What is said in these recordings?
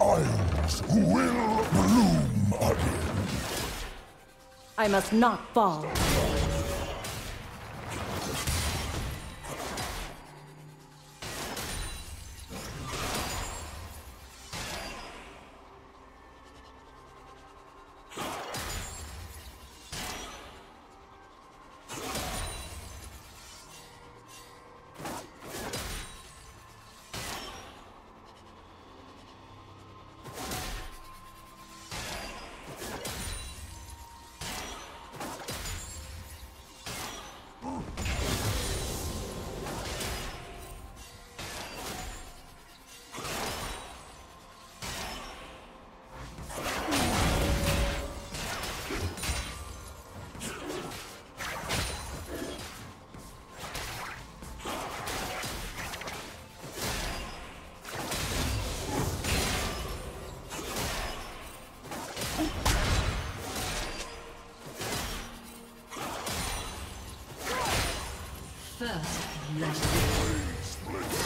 Isles will bloom again. I must not fall. First blood.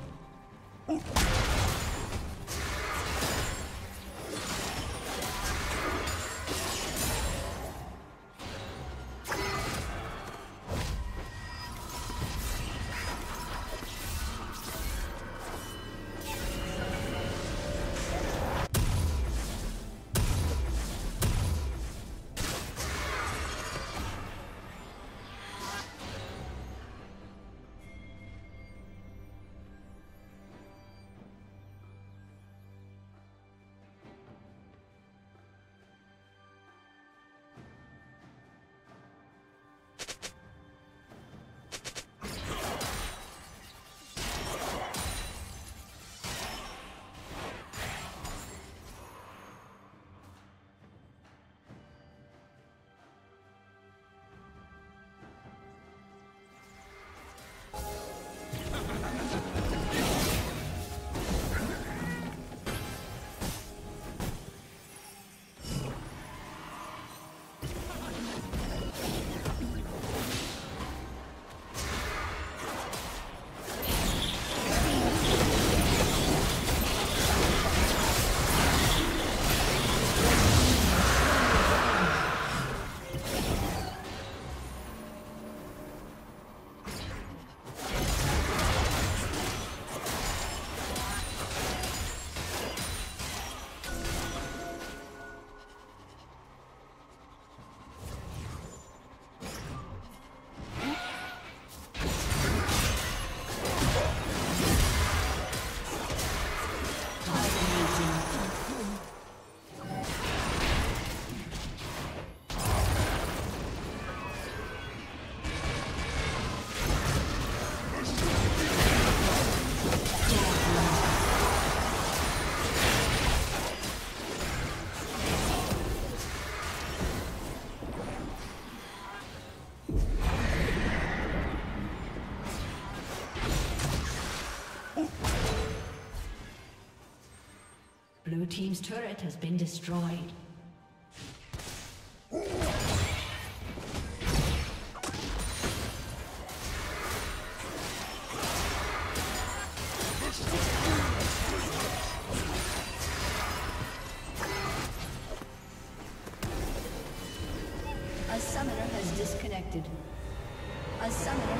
Team's turret has been destroyed. A summoner has disconnected. A summoner.